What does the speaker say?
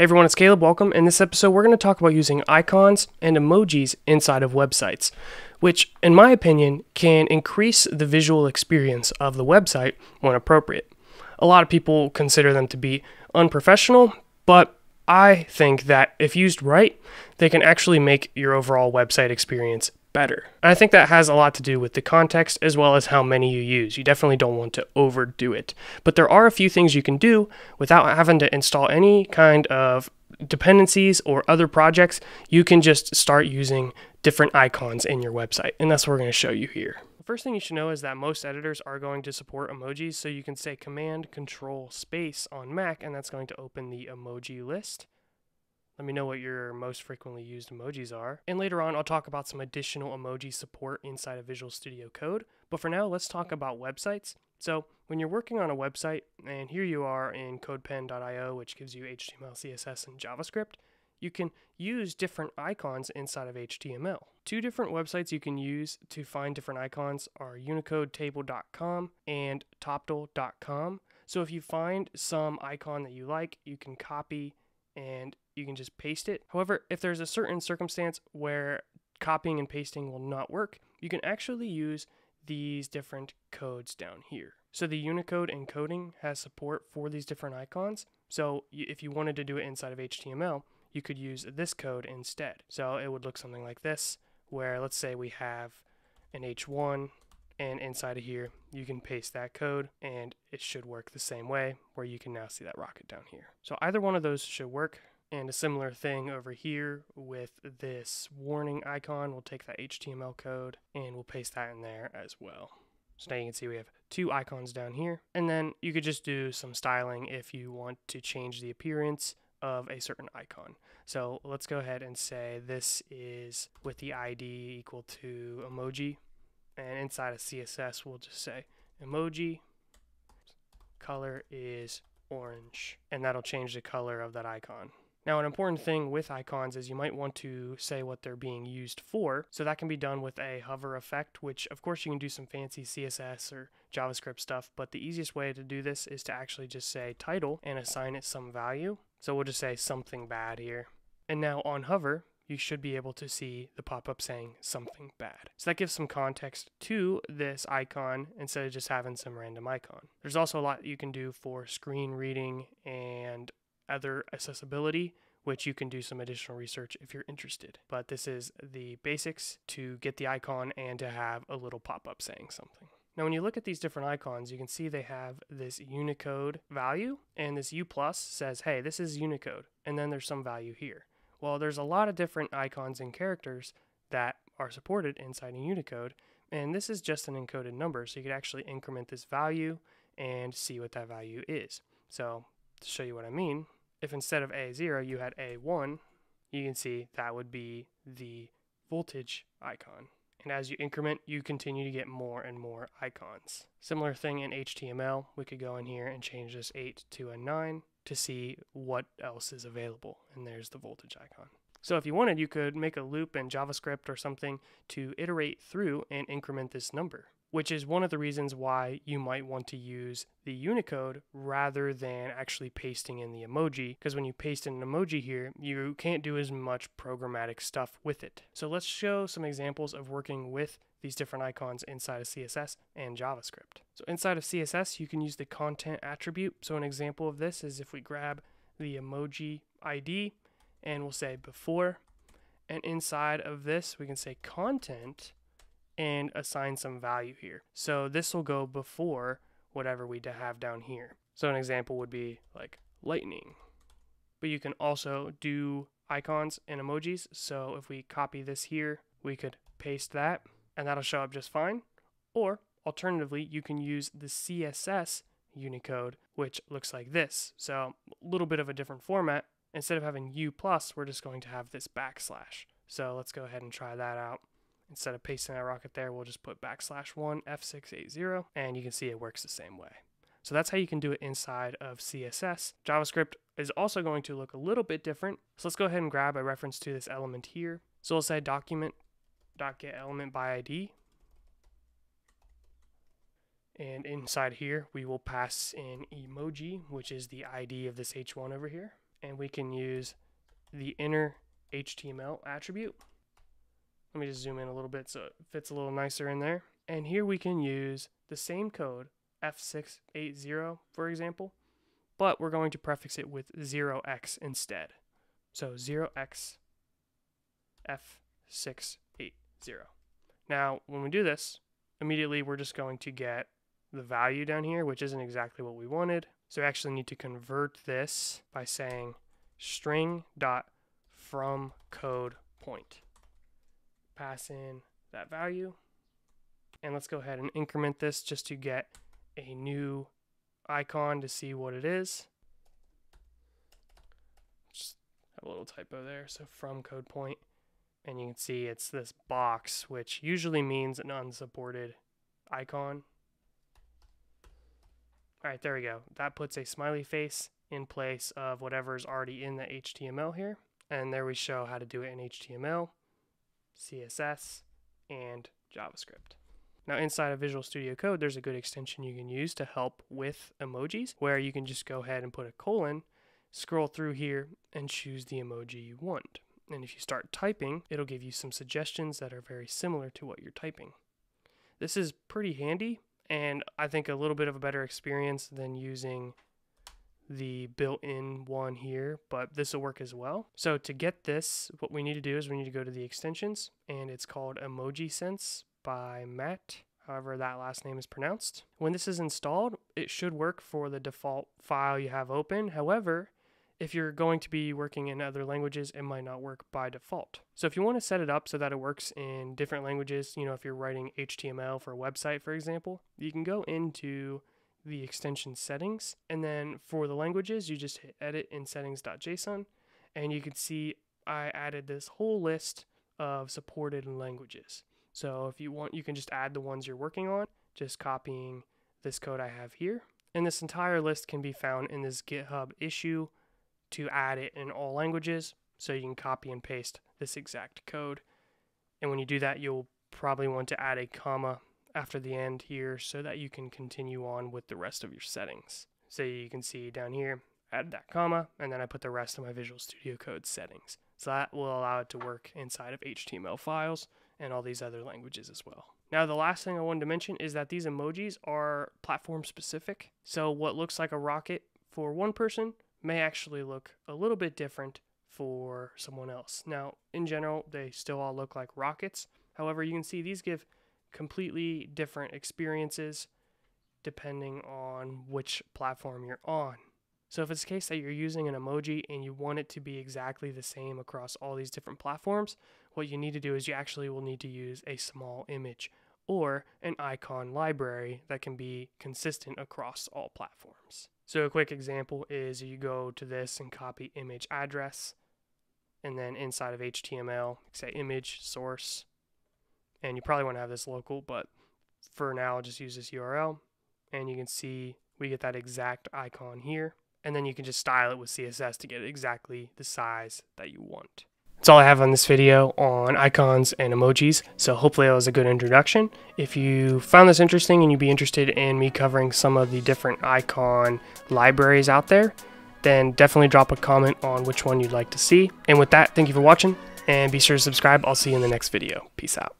Hey everyone, it's Caleb. Welcome. In this episode, we're going to talk about using icons and emojis inside of websites, which, in my opinion, can increase the visual experience of the website when appropriate. A lot of people consider them to be unprofessional, but I think that if used right, they can actually make your overall website experience better. I think that has a lot to do with the context as well as how many you use. You definitely don't want to overdo it. But there are a few things you can do without having to install any kind of dependencies or other projects. You can just start using different icons in your website. And that's what we're going to show you here. The first thing you should know is that most editors are going to support emojis. So you can say Command Control Space on Mac, and that's going to open the emoji list. Let me know what your most frequently used emojis are. And later on, I'll talk about some additional emoji support inside of Visual Studio Code. But for now, let's talk about websites. So when you're working on a website, and here you are in CodePen.io, which gives you HTML, CSS, and JavaScript, you can use different icons inside of HTML. Two different websites you can use to find different icons are unicodetable.com and toptal.com. So if you find some icon that you like, you can copy and you can just paste it. However, if there's a certain circumstance where copying and pasting will not work, you can actually use these different codes down here. So the Unicode encoding has support for these different icons. So if you wanted to do it inside of HTML, you could use this code instead. So it would look something like this, where let's say we have an H1 and inside of here you can paste that code and it should work the same way where you can now see that rocket down here. So either one of those should work and a similar thing over here with this warning icon. We'll take that HTML code and we'll paste that in there as well. So now you can see we have two icons down here. And then you could just do some styling if you want to change the appearance of a certain icon. So let's go ahead and say this is with the ID equal to emoji and inside of CSS, we'll just say emoji color is orange, and that'll change the color of that icon. Now, an important thing with icons is you might want to say what they're being used for. So that can be done with a hover effect, which of course you can do some fancy CSS or JavaScript stuff, but the easiest way to do this is to actually just say title and assign it some value. So we'll just say something bad here. And now on hover, you should be able to see the pop-up saying something bad. So that gives some context to this icon instead of just having some random icon. There's also a lot you can do for screen reading and other accessibility, which you can do some additional research if you're interested. But this is the basics to get the icon and to have a little pop-up saying something. Now, when you look at these different icons, you can see they have this Unicode value, and this U plus says, hey, this is Unicode, and then there's some value here. Well, there's a lot of different icons and characters that are supported inside of Unicode, and this is just an encoded number, so you could actually increment this value and see what that value is. So, to show you what I mean, if instead of A0 you had A1, you can see that would be the voltage icon. And as you increment, you continue to get more and more icons. Similar thing in HTML, we could go in here and change this 8 to a 9 to see what else is available. And there's the voltage icon. So if you wanted, you could make a loop in JavaScript or something to iterate through and increment this number, which is one of the reasons why you might want to use the Unicode rather than actually pasting in the emoji. Because when you paste in an emoji here, you can't do as much programmatic stuff with it. So let's show some examples of working with these different icons inside of CSS and JavaScript. So inside of CSS, you can use the content attribute. So an example of this is if we grab the emoji ID and we'll say before, and inside of this, we can say content and assign some value here. So this will go before whatever we have down here. So an example would be like lightning. But you can also do icons and emojis. So if we copy this here, we could paste that and that'll show up just fine. Or alternatively, you can use the CSS Unicode, which looks like this. So a little bit of a different format. Instead of having U plus, we're just going to have this backslash. So let's go ahead and try that out. Instead of pasting that rocket there, we'll just put backslash 1 F680, and you can see it works the same way. So that's how you can do it inside of CSS. JavaScript is also going to look a little bit different. So let's go ahead and grab a reference to this element here. So we'll say document get element by ID. And inside here, we will pass in emoji, which is the ID of this H1 over here. and we can use the inner HTML attribute. Let me just zoom in a little bit so it fits a little nicer in there. And here we can use the same code, F680 for example, but we're going to prefix it with 0x instead. So 0x F680. Now, when we do this, immediately we're just going to get the value down here, which isn't exactly what we wanted. So we actually need to convert this by saying string dot from code point. Pass in that value. And let's go ahead and increment this just to get a new icon to see what it is. Just have a little typo there. So from code point. And you can see it's this box, which usually means an unsupported icon. All right, there we go. That puts a smiley face in place of whatever's already in the HTML here. And there we show how to do it in HTML, CSS, and JavaScript. Now inside of Visual Studio Code, there's a good extension you can use to help with emojis where you can just go ahead and put a colon, scroll through here, and choose the emoji you want. And if you start typing, it'll give you some suggestions that are very similar to what you're typing. This is pretty handy and I think a little bit of a better experience than using the built-in one here, but this will work as well. So to get this, what we need to do is we need to go to the extensions, and it's called Emoji Sense by Matt, however that last name is pronounced. When this is installed, it should work for the default file you have open. However, if you're going to be working in other languages, it might not work by default. So if you want to set it up so that it works in different languages, you know, if you're writing HTML for a website, for example, you can go into the extension settings. And then for the languages, you just hit edit in settings.json. And you can see I added this whole list of supported languages. So if you want, you can just add the ones you're working on, just copying this code I have here. And this entire list can be found in this GitHub issue to add it in all languages. So you can copy and paste this exact code. And when you do that, you'll probably want to add a comma after the end here so that you can continue on with the rest of your settings. So you can see down here, add that comma, and then I put the rest of my Visual Studio Code settings. So that will allow it to work inside of HTML files and all these other languages as well. Now, the last thing I wanted to mention is that these emojis are platform specific. So what looks like a rocket for one person may actually look a little bit different for someone else. Now, in general, they still all look like rockets. However, you can see these give completely different experiences depending on which platform you're on. So if it's the case that you're using an emoji and you want it to be exactly the same across all these different platforms, what you need to do is you actually will need to use a small image or an icon library that can be consistent across all platforms. So a quick example is you go to this and copy image address, and then inside of HTML, say image source, and you probably want to have this local, but for now, just use this URL, and you can see we get that exact icon here, and then you can just style it with CSS to get exactly the size that you want. That's all I have on this video on icons and emojis, so hopefully that was a good introduction. If you found this interesting and you'd be interested in me covering some of the different icon libraries out there, then definitely drop a comment on which one you'd like to see. And with that, thank you for watching, and be sure to subscribe. I'll see you in the next video. Peace out.